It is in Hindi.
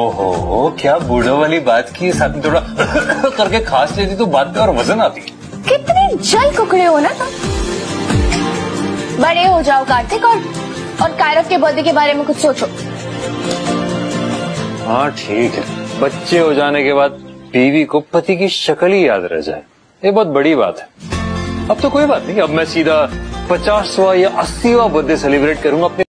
ओहो क्या बूढ़ो वाली बात की साथ में थोड़ा करके खास लेती तो बात पे और वज़न आती। कितने जल कुकड़े हो ना तुम। बड़े हो जाओ कार्तिक और और कायरव के बर्थडे के बारे में कुछ सोचो। हाँ ठीक है। बच्चे हो जाने के बाद बीवी को पति की शक्ल ही याद रह जाए। ये बहुत बड़ी बात है। अब तो कोई बात नहीं अब मैं सीधा पचासवा या अस्सीवा बर्थडे सेलिब्रेट करूँगा अपने